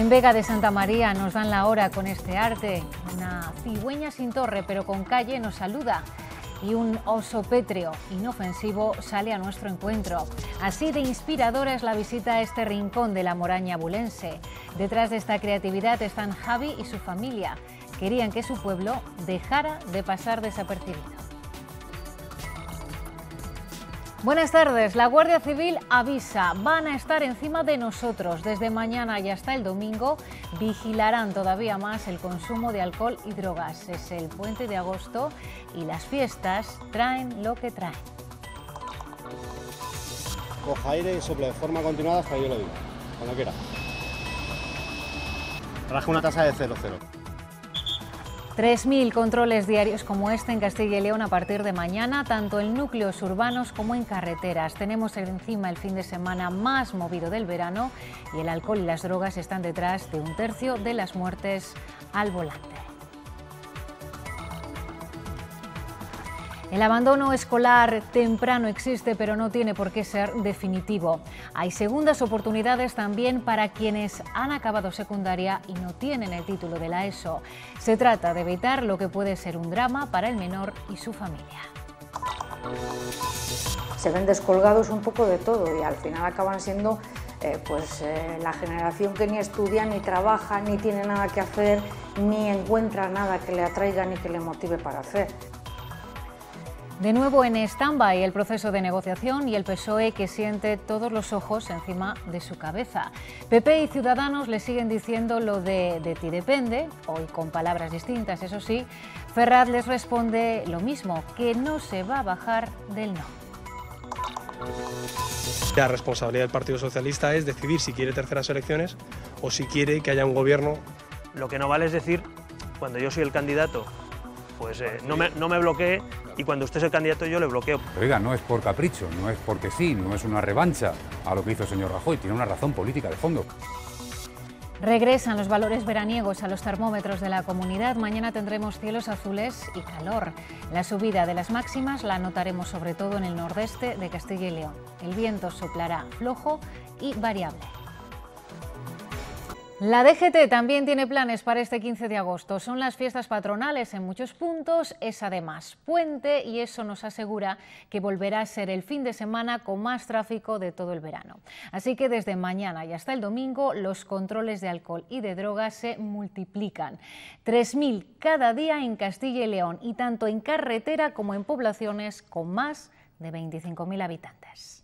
En Vega de Santa María nos dan la hora con este arte. Una cigüeña sin torre, pero con calle, nos saluda. Y un oso pétreo inofensivo sale a nuestro encuentro. Así de inspiradora es la visita a este rincón de la moraña bulense. Detrás de esta creatividad están Javi y su familia. Querían que su pueblo dejara de pasar desapercibido. Buenas tardes. La Guardia Civil avisa, van a estar encima de nosotros. Desde mañana y hasta el domingo vigilarán todavía más el consumo de alcohol y drogas. Es el puente de agosto y las fiestas traen lo que traen. Coja aire y sople de forma continuada hasta que yo lo diga, cuando quiera. Raja una tasa de 0,0. 3.000 controles diarios como este en Castilla y León a partir de mañana, tanto en núcleos urbanos como en carreteras. Tenemos encima el fin de semana más movido del verano y el alcohol y las drogas están detrás de un tercio de las muertes al volante. El abandono escolar temprano existe, pero no tiene por qué ser definitivo. Hay segundas oportunidades también para quienes han acabado secundaria y no tienen el título de la ESO. Se trata de evitar lo que puede ser un drama para el menor y su familia. Se ven descolgados un poco de todo y al final acaban siendo eh, pues, eh, la generación que ni estudia, ni trabaja, ni tiene nada que hacer, ni encuentra nada que le atraiga ni que le motive para hacer. De nuevo en stand-by el proceso de negociación y el PSOE que siente todos los ojos encima de su cabeza. PP y Ciudadanos le siguen diciendo lo de de ti depende, hoy con palabras distintas, eso sí. Ferraz les responde lo mismo, que no se va a bajar del no. La responsabilidad del Partido Socialista es decidir si quiere terceras elecciones o si quiere que haya un gobierno. Lo que no vale es decir, cuando yo soy el candidato, pues eh, no, me, no me bloquee y cuando usted es el candidato yo le bloqueo. Oiga, no es por capricho, no es porque sí, no es una revancha a lo que hizo el señor Rajoy, tiene una razón política de fondo. Regresan los valores veraniegos a los termómetros de la comunidad. Mañana tendremos cielos azules y calor. La subida de las máximas la notaremos sobre todo en el nordeste de Castilla y León. El viento soplará flojo y variable. La DGT también tiene planes para este 15 de agosto. Son las fiestas patronales en muchos puntos, es además puente y eso nos asegura que volverá a ser el fin de semana con más tráfico de todo el verano. Así que desde mañana y hasta el domingo los controles de alcohol y de drogas se multiplican. 3.000 cada día en Castilla y León y tanto en carretera como en poblaciones con más de 25.000 habitantes.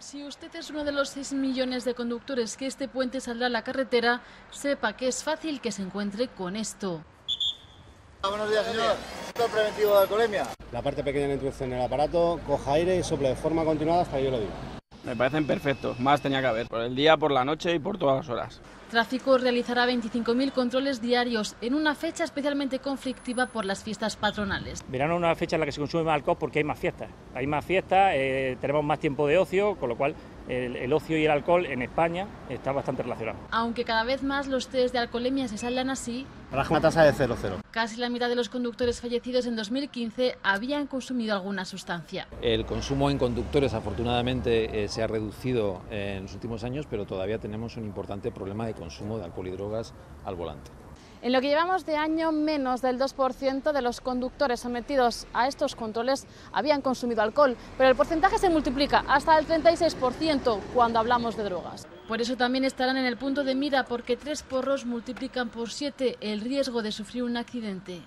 Si usted es uno de los 6 millones de conductores que este puente saldrá a la carretera, sepa que es fácil que se encuentre con esto. Buenos días, señor. Esto preventivo de alcoholemia. La parte pequeña de la introducción del aparato, coja aire y sople de forma continuada hasta que yo lo diga. Me parecen perfectos, más tenía que haber, por el día, por la noche y por todas las horas. Tráfico realizará 25.000 controles diarios en una fecha especialmente conflictiva por las fiestas patronales. Verano es una fecha en la que se consume más alcohol porque hay más fiestas. Hay más fiestas, eh, tenemos más tiempo de ocio, con lo cual el, el, ocio y el alcohol en España está bastante relacionado. Aunque cada vez más los test de alcoholemia se saldan así, Raja una tasa de 0,0. casi la mitad de los conductores fallecidos en 2015 habían consumido alguna sustancia. El consumo en conductores afortunadamente eh, se ha reducido en los últimos años, pero todavía tenemos un importante problema de consumo de alcohol y drogas al volante. En lo que llevamos de año, menos del 2% de los conductores sometidos a estos controles habían consumido alcohol, pero el porcentaje se multiplica hasta el 36% cuando hablamos de drogas. Por eso también estarán en el punto de mira, porque tres porros multiplican por siete el riesgo de sufrir un accidente.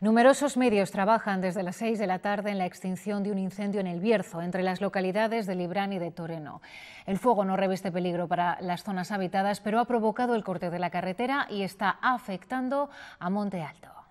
Numerosos medios trabajan desde las 6 de la tarde en la extinción de un incendio en el Bierzo, entre las localidades de Librán y de Toreno. El fuego no reviste peligro para las zonas habitadas, pero ha provocado el corte de la carretera y está afectando a Monte Alto.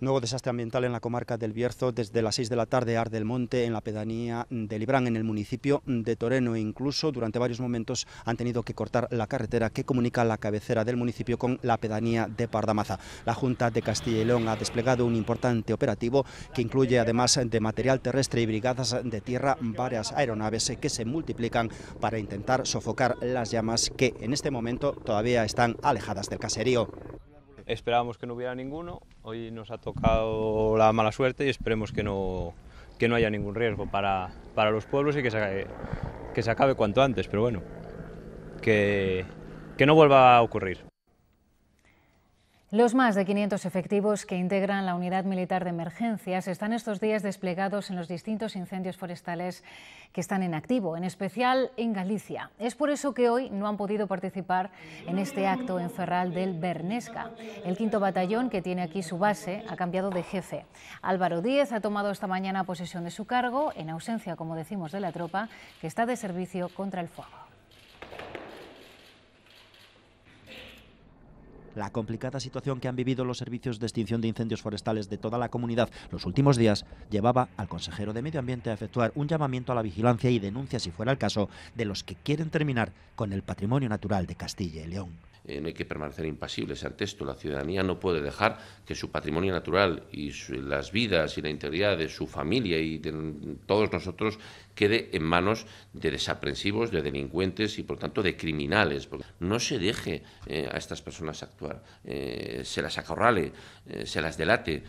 Nuevo desastre ambiental en la comarca del Bierzo. Desde las 6 de la tarde arde el monte en la pedanía de Librán, en el municipio de Toreno. E incluso durante varios momentos han tenido que cortar la carretera que comunica la cabecera del municipio con la pedanía de Pardamaza. La Junta de Castilla y León ha desplegado un importante operativo que incluye, además de material terrestre y brigadas de tierra, varias aeronaves que se multiplican para intentar sofocar las llamas que en este momento todavía están alejadas del caserío. Esperábamos que no hubiera ninguno, hoy nos ha tocado la mala suerte y esperemos que no, que no haya ningún riesgo para, para los pueblos y que se, que se acabe cuanto antes, pero bueno, que, que no vuelva a ocurrir. Los más de 500 efectivos que integran la Unidad Militar de Emergencias están estos días desplegados en los distintos incendios forestales que están en activo, en especial en Galicia. Es por eso que hoy no han podido participar en este acto en Ferral del Bernesca. El quinto batallón, que tiene aquí su base, ha cambiado de jefe. Álvaro Díez ha tomado esta mañana posesión de su cargo, en ausencia, como decimos, de la tropa, que está de servicio contra el fuego. La complicada situación que han vivido los servicios de extinción de incendios forestales de toda la comunidad los últimos días llevaba al consejero de Medio Ambiente a efectuar un llamamiento a la vigilancia y denuncia, si fuera el caso, de los que quieren terminar con el patrimonio natural de Castilla y León. Eh, no hay que permanecer impasibles ante esto. La ciudadanía no puede dejar que su patrimonio natural y las vidas y la integridad de su familia y de todos nosotros quede en manos de desaprensivos, de delincuentes y, por tanto, de criminales. No se deje eh, a estas personas actuar, eh, se las acorrale, se las delate,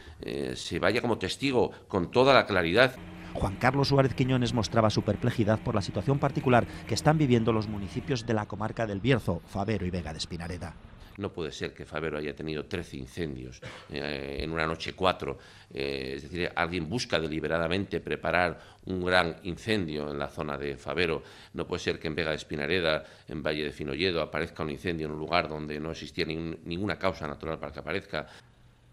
se vaya como testigo con toda la claridad. Juan Carlos Suárez Quiñones mostraba su perplejidad por la situación particular que están viviendo los municipios de la comarca del Bierzo, Favero y Vega de Espinareda. No puede ser que Favero haya tenido 13 incendios, eh, en una noche cuatro. Eh, es decir, alguien busca deliberadamente preparar un gran incendio en la zona de Favero. No puede ser que en Vega de Espinareda, en Valle de Finolledo, aparezca un incendio en un lugar donde no existía ninguna causa natural para que aparezca.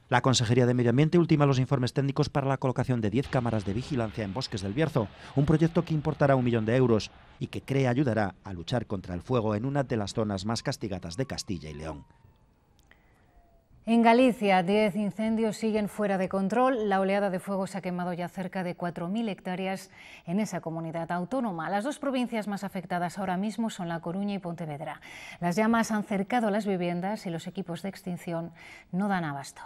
La Consejería de Medio Ambiente ultima los informes técnicos para la colocación de 10 cámaras de vigilancia en bosques del Bierzo, un proyecto que importará un millón de euros y que cree ayudará a luchar contra el fuego en una de las zonas más castigadas de Castilla y León. En Galicia, 10 incendios siguen fuera de control. La oleada de fuego se ha quemado ya cerca de 4.000 hectáreas en esa comunidad autónoma. Las dos provincias más afectadas ahora mismo son La Coruña y Pontevedra. Las llamas han cercado las viviendas y los equipos de extinción no dan abasto.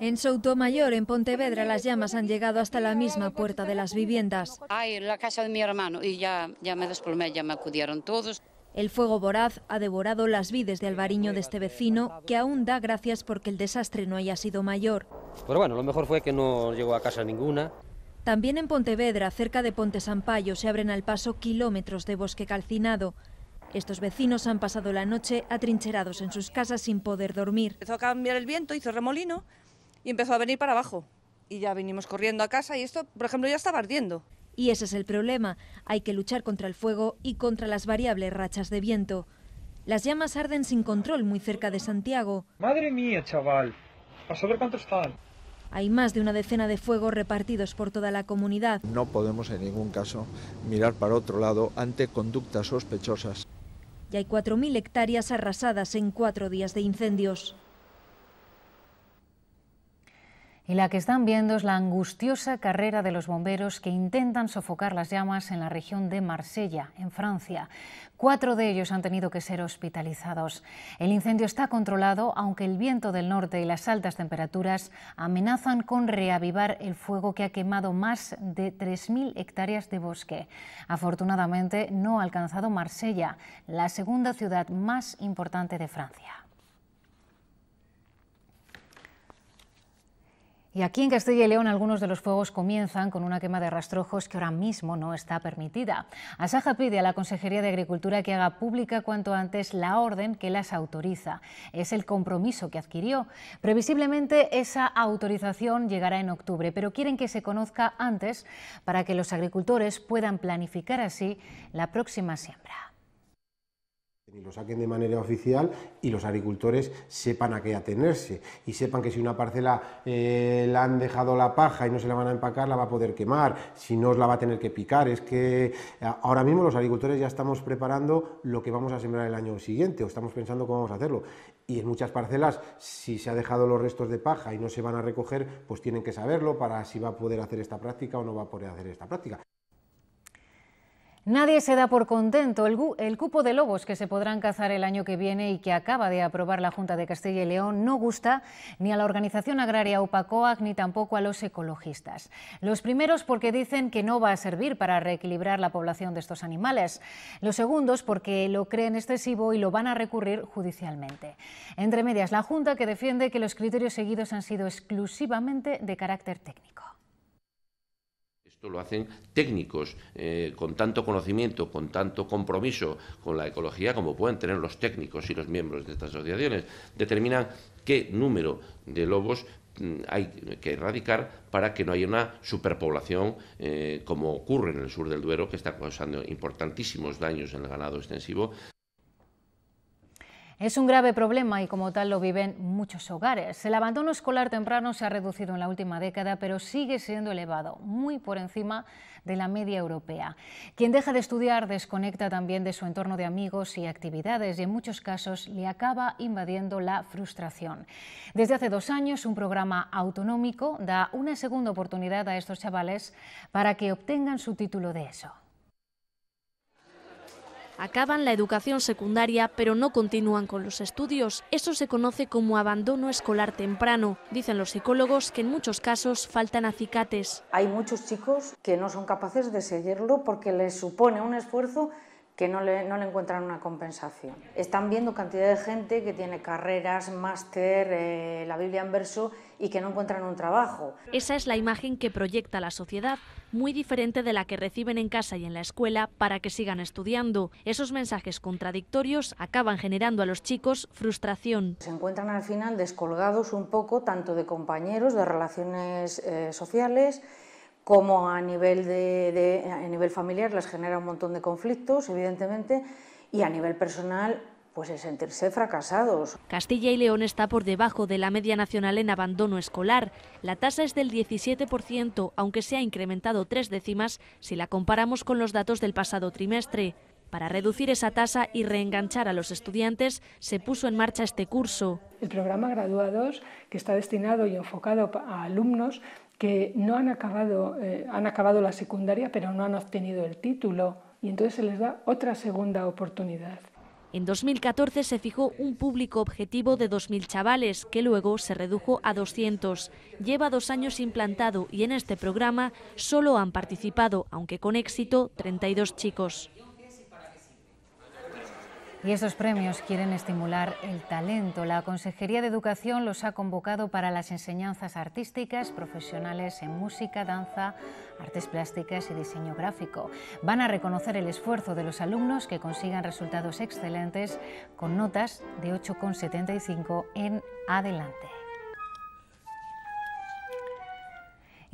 En Soutomayor, en Pontevedra, las llamas han llegado hasta la misma puerta de las viviendas. Ay, la casa de mi hermano y ya, ya me desplomé, ya me acudieron todos. El fuego voraz ha devorado las vides de Albariño de este vecino, que aún da gracias porque el desastre no haya sido mayor. Pero bueno, lo mejor fue que no llegó a casa ninguna. También en Pontevedra, cerca de Ponte Sampaio, se abren al paso kilómetros de bosque calcinado. Estos vecinos han pasado la noche atrincherados en sus casas sin poder dormir. Empezó a cambiar el viento, hizo remolino y empezó a venir para abajo. Y ya vinimos corriendo a casa y esto, por ejemplo, ya estaba ardiendo. Y ese es el problema. Hay que luchar contra el fuego y contra las variables rachas de viento. Las llamas arden sin control muy cerca de Santiago. Madre mía, chaval. A saber cuántos están. Hay más de una decena de fuegos repartidos por toda la comunidad. No podemos en ningún caso mirar para otro lado ante conductas sospechosas y hay 4.000 hectáreas arrasadas en cuatro días de incendios. Y la que están viendo es la angustiosa carrera de los bomberos que intentan sofocar las llamas en la región de Marsella, en Francia. Cuatro de ellos han tenido que ser hospitalizados. El incendio está controlado, aunque el viento del norte y las altas temperaturas amenazan con reavivar el fuego que ha quemado más de 3.000 hectáreas de bosque. Afortunadamente no ha alcanzado Marsella, la segunda ciudad más importante de Francia. Y aquí en Castilla y León algunos de los fuegos comienzan con una quema de rastrojos que ahora mismo no está permitida. Asaja pide a la Consejería de Agricultura que haga pública cuanto antes la orden que las autoriza. Es el compromiso que adquirió. Previsiblemente esa autorización llegará en octubre, pero quieren que se conozca antes para que los agricultores puedan planificar así la próxima siembra y lo saquen de manera oficial y los agricultores sepan a qué atenerse y sepan que si una parcela eh, la han dejado la paja y no se la van a empacar, la va a poder quemar, si no, la va a tener que picar. Es que eh, ahora mismo los agricultores ya estamos preparando lo que vamos a sembrar el año siguiente o estamos pensando cómo vamos a hacerlo. Y en muchas parcelas, si se ha dejado los restos de paja y no se van a recoger, pues tienen que saberlo para si va a poder hacer esta práctica o no va a poder hacer esta práctica. Nadie se da por contento. El, cupo de lobos que se podrán cazar el año que viene y que acaba de aprobar la Junta de Castilla y León no gusta ni a la organización agraria UPACOAC ni tampoco a los ecologistas. Los primeros porque dicen que no va a servir para reequilibrar la población de estos animales. Los segundos porque lo creen excesivo y lo van a recurrir judicialmente. Entre medias, la Junta que defiende que los criterios seguidos han sido exclusivamente de carácter técnico lo hacen técnicos eh, con tanto conocimiento, con tanto compromiso con la ecología como pueden tener los técnicos y los miembros de estas asociaciones. Determinan qué número de lobos mm, hay que erradicar para que no haya una superpoblación eh, como ocurre en el sur del Duero, que está causando importantísimos daños en el ganado extensivo. Es un grave problema y como tal lo viven muchos hogares. El abandono escolar temprano se ha reducido en la última década, pero sigue siendo elevado, muy por encima de la media europea. Quien deja de estudiar desconecta también de su entorno de amigos y actividades y en muchos casos le acaba invadiendo la frustración. Desde hace dos años, un programa autonómico da una segunda oportunidad a estos chavales para que obtengan su título de eso. Acaban la educación secundaria pero no continúan con los estudios. Eso se conoce como abandono escolar temprano. Dicen los psicólogos que en muchos casos faltan acicates. Hay muchos chicos que no son capaces de seguirlo porque les supone un esfuerzo que no le, no le, encuentran una compensación. Están viendo cantidad de gente que tiene carreras, máster, eh, la Biblia en verso y que no encuentran un trabajo. Esa es la imagen que proyecta la sociedad, muy diferente de la que reciben en casa y en la escuela para que sigan estudiando. Esos mensajes contradictorios acaban generando a los chicos frustración. Se encuentran al final descolgados un poco tanto de compañeros, de relaciones eh, sociales, como a nivel, de, a nivel familiar les genera un montón de conflictos, evidentemente, y a nivel personal pues el sentirse fracasados. Castilla y León está por debajo de la media nacional en abandono escolar. La tasa es del 17%, aunque se ha incrementado tres décimas si la comparamos con los datos del pasado trimestre. Para reducir esa tasa y reenganchar a los estudiantes, se puso en marcha este curso. El programa Graduados, que está destinado y enfocado a alumnos que no han acabado, eh, han acabado la secundaria pero no han obtenido el título y entonces se les da otra segunda oportunidad. En 2014 se fijó un público objetivo de 2.000 chavales, que luego se redujo a 200. Lleva dos años implantado y en este programa solo han participado, aunque con éxito, 32 chicos. Y esos premios quieren estimular el talento. La Consejería de Educación los ha convocado para las enseñanzas artísticas, profesionales en música, danza, artes plásticas y diseño gráfico. Van a reconocer el esfuerzo de los alumnos que consigan resultados excelentes con notas de 8,75 en adelante.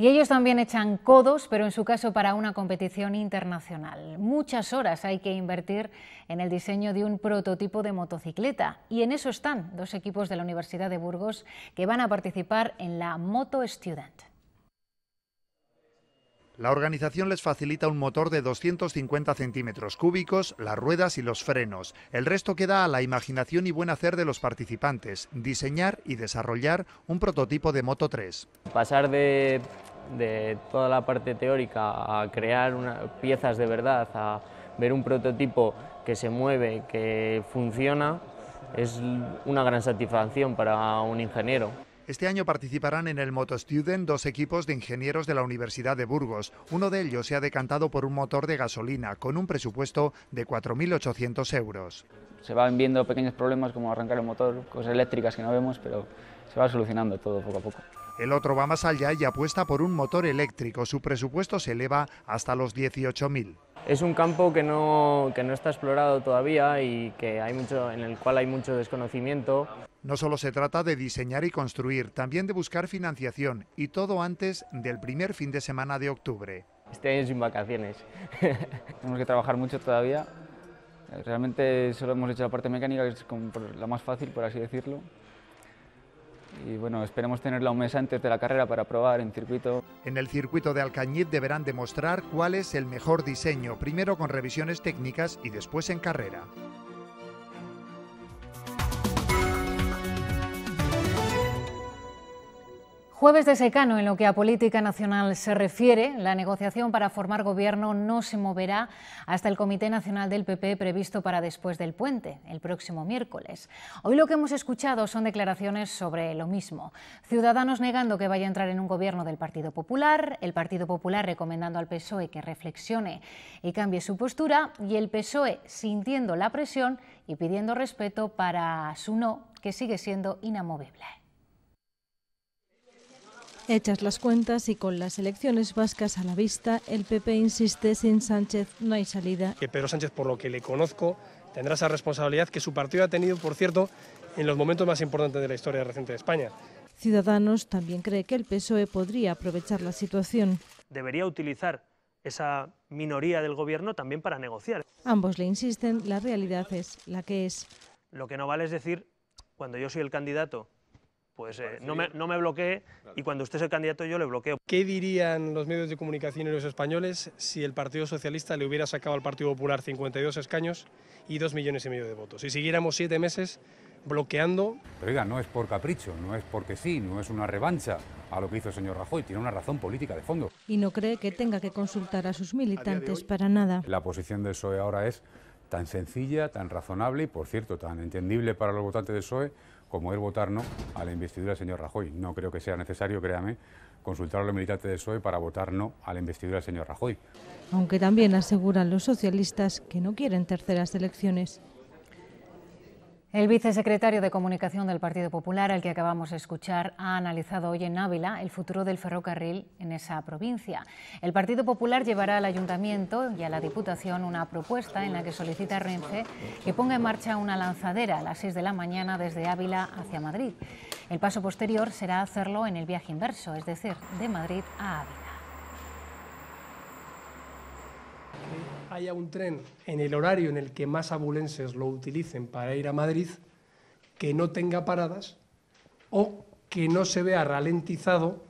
Y ellos también echan codos, pero en su caso para una competición internacional. Muchas horas hay que invertir en el diseño de un prototipo de motocicleta y en eso están dos equipos de la Universidad de Burgos que van a participar en la Moto Student. La organización les facilita un motor de 250 centímetros cúbicos, las ruedas y los frenos. El resto queda a la imaginación y buen hacer de los participantes, diseñar y desarrollar un prototipo de Moto 3. Pasar de, toda la parte teórica a crear piezas de verdad, a ver un prototipo que se mueve, que funciona, es una gran satisfacción para un ingeniero. Este año participarán en el MotoStudent dos equipos de ingenieros de la Universidad de Burgos. Uno de ellos se ha decantado por un motor de gasolina con un presupuesto de 4.800 euros. Se van viendo pequeños problemas como arrancar el motor, cosas eléctricas que no vemos, pero se va solucionando todo poco a poco. El otro va más allá y apuesta por un motor eléctrico. Su presupuesto se eleva hasta los 18.000. Es un campo que no, que no está explorado todavía y que hay mucho, en el cual hay mucho desconocimiento. No solo se trata de diseñar y construir, también de buscar financiación y todo antes del primer fin de semana de octubre. Este año sin vacaciones. Tenemos que trabajar mucho todavía. Realmente solo hemos hecho la parte mecánica, que es la más fácil, por así decirlo. Y bueno, esperemos tenerla un mes antes de la carrera para probar en circuito. En el circuito de Alcañiz deberán demostrar cuál es el mejor diseño, primero con revisiones técnicas y después en carrera. Jueves de secano en lo que a política nacional se refiere. La negociación para formar gobierno no se moverá hasta el Comité Nacional del PP previsto para después del puente, el próximo miércoles. Hoy lo que hemos escuchado son declaraciones sobre lo mismo. Ciudadanos negando que vaya a entrar en un gobierno del Partido Popular, el Partido Popular recomendando al PSOE que reflexione y cambie su postura y el PSOE sintiendo la presión y pidiendo respeto para su no, que sigue siendo inamovible. Hechas las cuentas y con las elecciones vascas a la vista, el PP insiste sin Sánchez no hay salida. Que Pedro Sánchez, por lo que le conozco, tendrá esa responsabilidad que su partido ha tenido, por cierto, en los momentos más importantes de la historia reciente de España. Ciudadanos también cree que el PSOE podría aprovechar la situación. Debería utilizar esa minoría del gobierno también para negociar. Ambos le insisten, la realidad es la que es. Lo que no vale es decir, cuando yo soy el candidato pues eh, no, me, no me bloquee y cuando usted es el candidato yo le bloqueo. ¿Qué dirían los medios de comunicación y los españoles si el Partido Socialista le hubiera sacado al Partido Popular 52 escaños y 2 millones y medio de votos? Y siguiéramos siete meses bloqueando... Pero oiga, no es por capricho, no es porque sí, no es una revancha a lo que hizo el señor Rajoy, tiene una razón política de fondo. Y no cree que tenga que consultar a sus militantes para nada. La posición del PSOE ahora es tan sencilla, tan razonable y, por cierto, tan entendible para los votantes del PSOE como es votar no a la investidura del señor Rajoy. No creo que sea necesario, créame, consultar a los militantes del PSOE para votar no a la investidura del señor Rajoy. Aunque también aseguran los socialistas que no quieren terceras elecciones. El vicesecretario de Comunicación del Partido Popular, al que acabamos de escuchar, ha analizado hoy en Ávila el futuro del ferrocarril en esa provincia. El Partido Popular llevará al Ayuntamiento y a la Diputación una propuesta en la que solicita a Renfe que ponga en marcha una lanzadera a las 6 de la mañana desde Ávila hacia Madrid. El paso posterior será hacerlo en el viaje inverso, es decir, de Madrid a Ávila. Haya un tren en el horario en el que más abulenses lo utilicen para ir a Madrid, que no tenga paradas o que no se vea ralentizado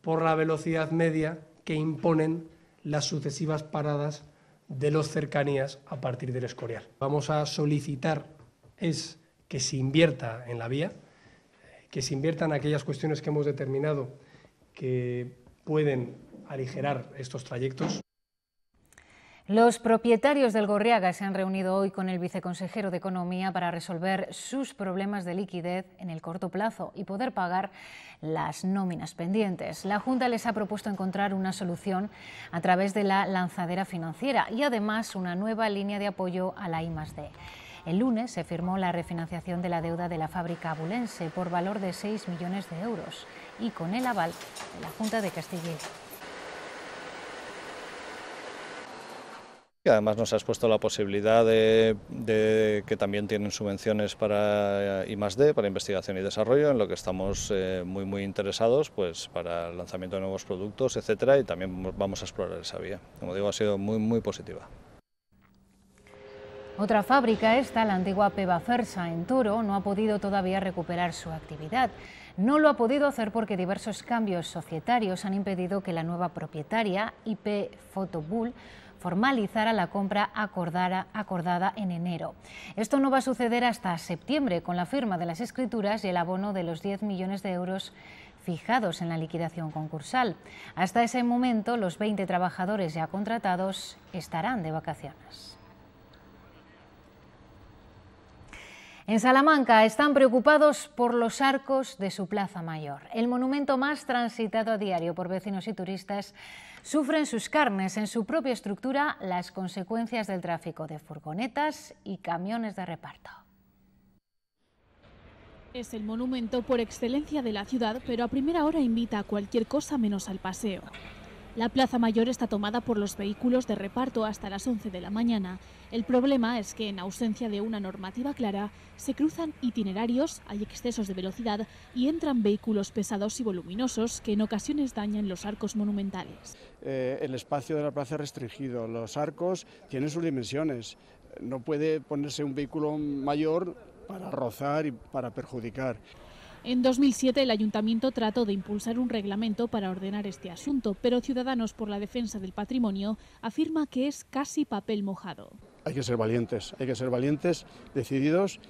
por la velocidad media que imponen las sucesivas paradas de los cercanías a partir del Escorial. Vamos a solicitar es que se invierta en la vía, que se inviertan aquellas cuestiones que hemos determinado que pueden aligerar estos trayectos. Los propietarios del Gorriaga se han reunido hoy con el viceconsejero de Economía para resolver sus problemas de liquidez en el corto plazo y poder pagar las nóminas pendientes. La Junta les ha propuesto encontrar una solución a través de la lanzadera financiera y además una nueva línea de apoyo a la I+D. El lunes se firmó la refinanciación de la deuda de la fábrica abulense por valor de 6 millones de euros y con el aval de la Junta de Castilla y León. Además nos ha expuesto la posibilidad de, que también tienen subvenciones para I+D, para investigación y desarrollo, en lo que estamos eh, muy muy interesados, pues para el lanzamiento de nuevos productos, etcétera, y también vamos a explorar esa vía. Como digo, ha sido muy muy positiva. Otra fábrica, esta, la antigua Peva Fersa en Toro, no ha podido todavía recuperar su actividad. No lo ha podido hacer porque diversos cambios societarios han impedido que la nueva propietaria, IP Photobull, formalizara la compra acordada, acordada en enero. Esto no va a suceder hasta septiembre, con la firma de las escrituras y el abono de los 10 millones de euros fijados en la liquidación concursal. Hasta ese momento, los 20 trabajadores ya contratados estarán de vacaciones. En Salamanca están preocupados por los arcos de su Plaza Mayor. El monumento más transitado a diario por vecinos y turistas sufre en sus carnes, en su propia estructura, las consecuencias del tráfico de furgonetas y camiones de reparto. Es el monumento por excelencia de la ciudad, pero a primera hora invita a cualquier cosa menos al paseo. La Plaza Mayor está tomada por los vehículos de reparto hasta las 11 de la mañana. El problema es que, en ausencia de una normativa clara, se cruzan itinerarios, hay excesos de velocidad y entran vehículos pesados y voluminosos que en ocasiones dañan los arcos monumentales. Eh, el espacio de la plaza es restringido, los arcos tienen sus dimensiones. No puede ponerse un vehículo mayor para rozar y para perjudicar. En 2007 el ayuntamiento trató de impulsar un reglamento para ordenar este asunto, pero Ciudadanos por la Defensa del Patrimonio afirma que es casi papel mojado. Hay que ser valientes, hay que ser valientes, decididos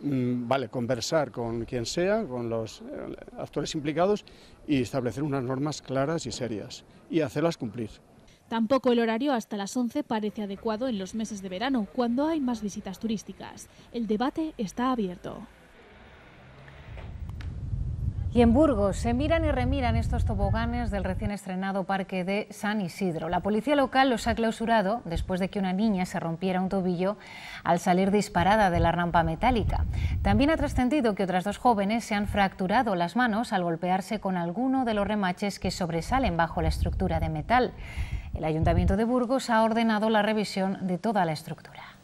mm, vale, conversar con quien sea, con los eh, actores implicados y establecer unas normas claras y serias y hacerlas cumplir. Tampoco el horario hasta las 11 parece adecuado en los meses de verano, cuando hay más visitas turísticas. El debate está abierto. Y en Burgos se miran y remiran estos toboganes del recién estrenado parque de San Isidro. La policía local los ha clausurado después de que una niña se rompiera un tobillo al salir disparada de la rampa metálica. También ha trascendido que otras dos jóvenes se han fracturado las manos al golpearse con alguno de los remaches que sobresalen bajo la estructura de metal. El Ayuntamiento de Burgos ha ordenado la revisión de toda la estructura.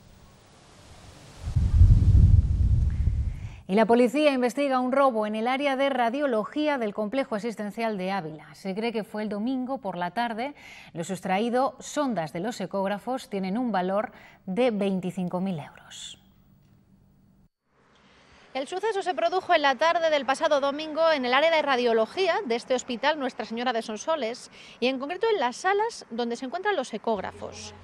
Y la policía investiga un robo en el área de radiología del complejo asistencial de Ávila. Se cree que fue el domingo por la tarde. Lo sustraído, sondas de los ecógrafos, tienen un valor de 25.000 euros. El suceso se produjo en la tarde del pasado domingo en el área de radiología de este hospital Nuestra Señora de Sonsoles y en concreto en las salas donde se encuentran los ecógrafos.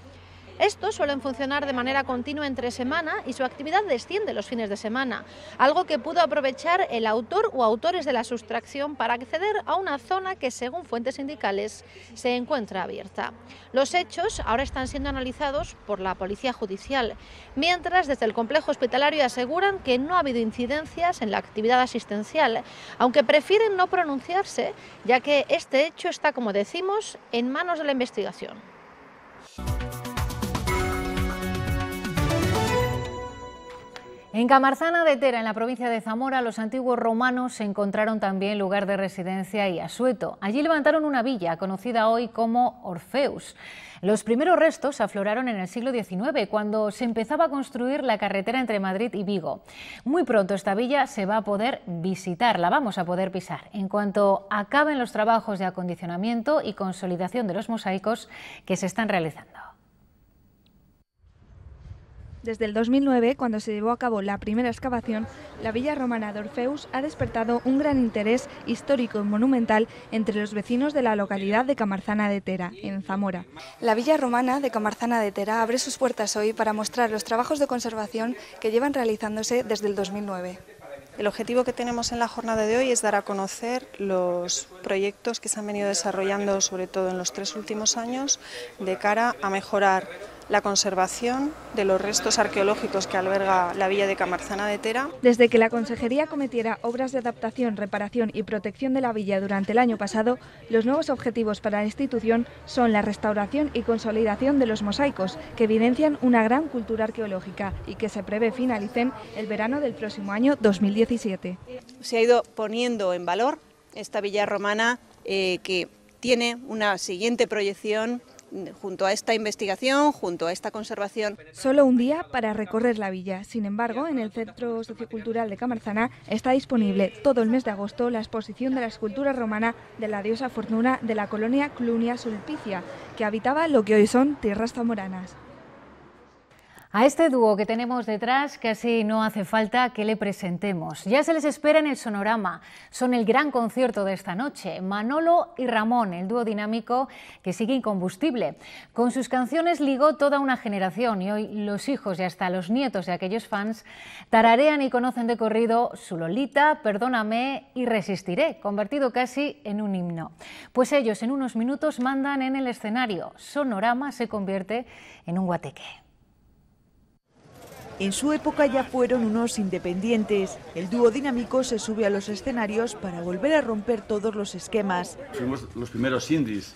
Estos suelen funcionar de manera continua entre semana y su actividad desciende los fines de semana, algo que pudo aprovechar el autor o autores de la sustracción para acceder a una zona que, según fuentes sindicales, se encuentra abierta. Los hechos ahora están siendo analizados por la Policía Judicial, mientras desde el complejo hospitalario aseguran que no ha habido incidencias en la actividad asistencial, aunque prefieren no pronunciarse, ya que este hecho está, como decimos, en manos de la investigación. En Camarzana de Tera, en la provincia de Zamora, los antiguos romanos encontraron también lugar de residencia y asueto. Allí levantaron una villa, conocida hoy como Orfeus. Los primeros restos afloraron en el siglo XIX, cuando se empezaba a construir la carretera entre Madrid y Vigo. Muy pronto esta villa se va a poder visitar, la vamos a poder pisar, en cuanto acaben los trabajos de acondicionamiento y consolidación de los mosaicos que se están realizando. Desde el 2009, cuando se llevó a cabo la primera excavación, la villa romana de Orfeus ha despertado un gran interés histórico y monumental entre los vecinos de la localidad de Camarzana de Tera, en Zamora. La villa romana de Camarzana de Tera abre sus puertas hoy para mostrar los trabajos de conservación que llevan realizándose desde el 2009. El objetivo que tenemos en la jornada de hoy es dar a conocer los proyectos que se han venido desarrollando, sobre todo en los tres últimos años, de cara a mejorar la conservación de los restos arqueológicos que alberga la villa de Camarzana de Tera. Desde que la Consejería cometiera obras de adaptación, reparación y protección de la villa durante el año pasado, los nuevos objetivos para la institución son la restauración y consolidación de los mosaicos, que evidencian una gran cultura arqueológica y que se prevé finalicen el verano del próximo año 2017. Se ha ido poniendo en valor esta villa romana eh, que tiene una siguiente proyección junto a esta investigación, junto a esta conservación. Solo un día para recorrer la villa. Sin embargo, en el Centro Sociocultural de Camarzana está disponible todo el mes de agosto la exposición de la escultura romana de la diosa Fortuna de la colonia Clunia Sulpicia, que habitaba lo que hoy son tierras zamoranas. A este dúo que tenemos detrás casi no hace falta que le presentemos. Ya se les espera en el sonorama. Son el gran concierto de esta noche. Manolo y Ramón, el dúo dinámico que sigue incombustible. Con sus canciones ligó toda una generación y hoy los hijos y hasta los nietos de aquellos fans tararean y conocen de corrido su Lolita, Perdóname y Resistiré, convertido casi en un himno. Pues ellos en unos minutos mandan en el escenario. Sonorama se convierte en un guateque. En su época ya fueron unos independientes. El dúo dinámico se sube a los escenarios para volver a romper todos los esquemas. Fuimos los primeros indies,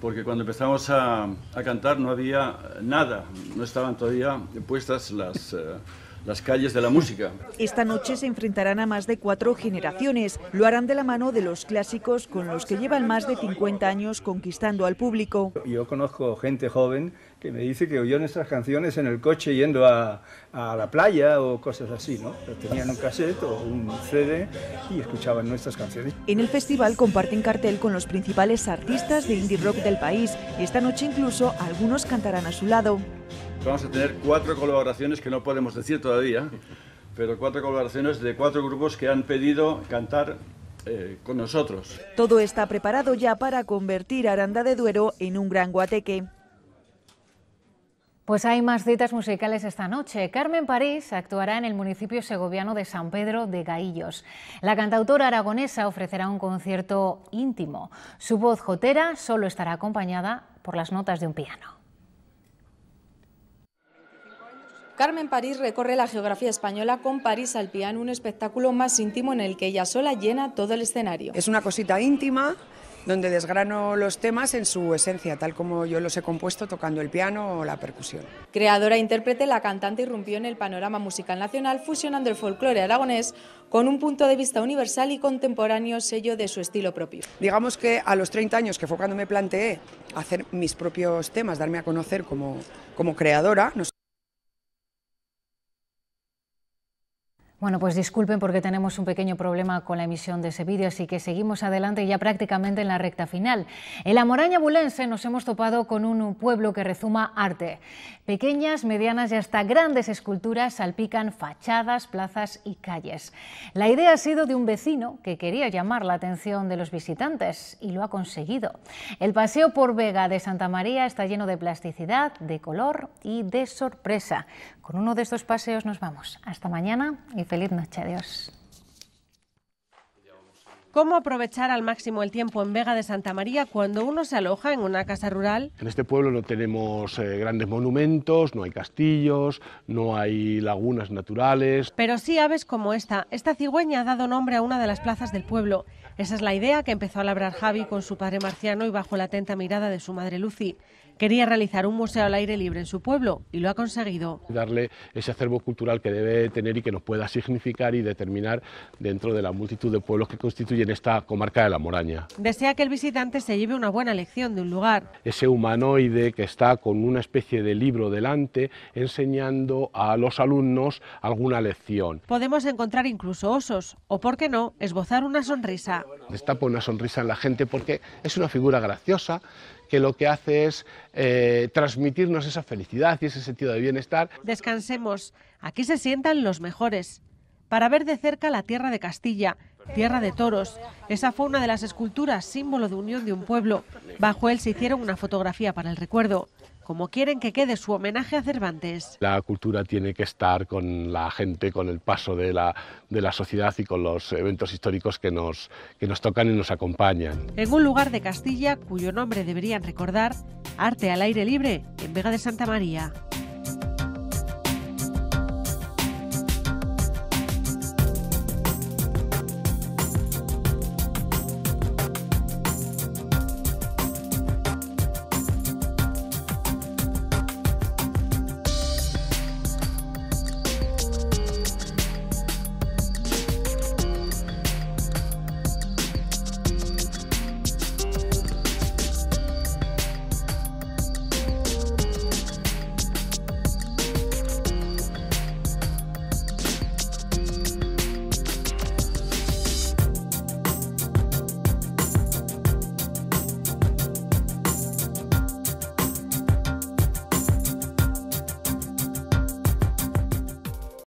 porque cuando empezamos a, cantar no había nada, no estaban todavía puestas las... Eh, las calles de la música. Esta noche se enfrentarán a más de cuatro generaciones. Lo harán de la mano de los clásicos con los que llevan más de 50 años conquistando al público. Yo conozco gente joven que me dice que oyó nuestras canciones en el coche yendo a, a la playa o cosas así, ¿no? Tenían un cassette o un CD y escuchaban nuestras canciones. En el festival comparten cartel con los principales artistas de indie rock del país y esta noche incluso algunos cantarán a su lado. Vamos a tener cuatro colaboraciones que no podemos decir todavía, pero cuatro colaboraciones de cuatro grupos que han pedido cantar eh, con nosotros. Todo está preparado ya para convertir a Aranda de Duero en un gran guateque. Pues hay más citas musicales esta noche. Carmen París actuará en el municipio segoviano de San Pedro de Gaillos. La cantautora aragonesa ofrecerá un concierto íntimo. Su voz jotera solo estará acompañada por las notas de un piano. Carmen París recorre la geografía española con París al piano, un espectáculo más íntimo en el que ella sola llena todo el escenario. Es una cosita íntima donde desgrano los temas en su esencia, tal como yo los he compuesto tocando el piano o la percusión. Creadora e intérprete, la cantante irrumpió en el panorama musical nacional fusionando el folclore aragonés con un punto de vista universal y contemporáneo sello de su estilo propio. Digamos que a los 30 años, que fue cuando me planteé hacer mis propios temas, darme a conocer como, como creadora, Bueno, pues disculpen porque tenemos un pequeño problema con la emisión de ese vídeo, así que seguimos adelante ya prácticamente en la recta final. En la Moraña Bulense nos hemos topado con un pueblo que rezuma arte. Pequeñas, medianas y hasta grandes esculturas salpican fachadas, plazas y calles. La idea ha sido de un vecino que quería llamar la atención de los visitantes y lo ha conseguido. El paseo por Vega de Santa María está lleno de plasticidad, de color y de sorpresa. Con uno de estos paseos nos vamos. Hasta mañana y feliz noche. Adiós. ¿Cómo aprovechar al máximo el tiempo en Vega de Santa María cuando uno se aloja en una casa rural? En este pueblo no tenemos eh, grandes monumentos, no hay castillos, no hay lagunas naturales. Pero sí aves como esta. Esta cigüeña ha dado nombre a una de las plazas del pueblo. Esa es la idea que empezó a labrar Javi con su padre Marciano y bajo la atenta mirada de su madre Lucy. Quería realizar un museo al aire libre en su pueblo y lo ha conseguido. Darle ese acervo cultural que debe tener y que nos pueda significar y determinar dentro de la multitud de pueblos que constituyen esta comarca de la Moraña. Desea que el visitante se lleve una buena lección de un lugar. Ese humanoide que está con una especie de libro delante enseñando a los alumnos alguna lección. Podemos encontrar incluso osos o, por qué no, esbozar una sonrisa. Destapa una sonrisa en la gente porque es una figura graciosa que lo que hace es eh, transmitirnos esa felicidad y ese sentido de bienestar. Descansemos, aquí se sientan los mejores, para ver de cerca la tierra de Castilla, tierra de toros. Esa fue una de las esculturas, símbolo de unión de un pueblo. Bajo él se hicieron una fotografía para el recuerdo como quieren que quede su homenaje a Cervantes. La cultura tiene que estar con la gente, con el paso de la, de la sociedad y con los eventos históricos que nos, que nos tocan y nos acompañan. En un lugar de Castilla cuyo nombre deberían recordar, Arte al aire libre en Vega de Santa María.